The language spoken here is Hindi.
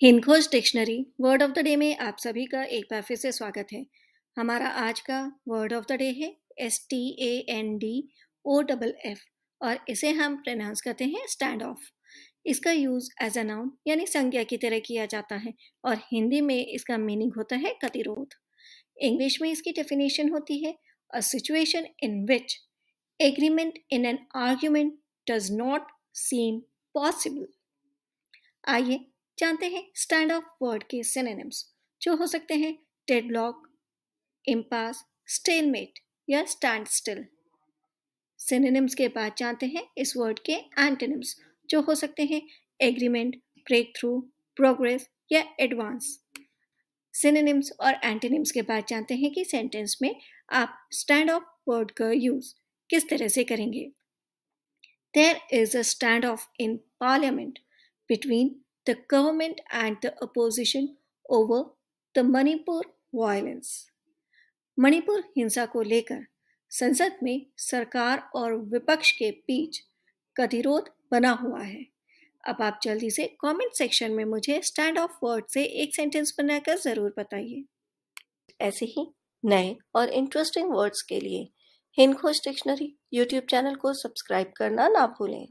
Hindkhoj dictionary, word of the day में आप सभी का एक बार फिर से स्वागत है। हमारा आज का वर्ड ऑफ़ द डे है S T A N D O double F और इसे हम प्रनाउंस करते हैं स्टैंड ऑफ़ इसका यूज़ एज अ नाउन यानी संज्ञा की तरह किया जाता है और हिंदी में इसका मीनिंग होता है गतिरोध। इंग्लिश में इसकी डेफिनेशन होती है a situation in which agreement in an argument does not seem possible आइए जानते हैं स्टैंड ऑफ़ वर्ड के सिनेम्स जो हो सकते हैं डेडलॉक इम्पास स्टेलमेट या स्टैंड स्टिल सिनेम्स के बाद जानते हैं इस वर्ड के एंटोनिम्स जो हो सकते हैं एग्रीमेंट ब्रेक थ्रू प्रोग्रेस या एडवांस सिनेम्स और एंटेनिम्स के बाद जानते हैं कि सेंटेंस में आप स्टैंड ऑफ़ वर्ड का यूज़ किस तरह से करेंगे। There is a stand off in parliament between the government and the opposition over the Manipur violence. Manipur हिंसा को लेकर संसद में सरकार और विपक्ष के बीच गतिरोध बना हुआ है। अब आप जल्दी से कमेंट सेक्शन में मुझे स्टैंड ऑफ़ वर्ड से एक सेंटेंस बनाकर ज़रूर बताइए। ऐसे ही नए और इंटरेस्टिंग वर्ड्स के लिए Hind Khoj dictionary YouTube channel को सब्सक्राइब करना ना भूलें।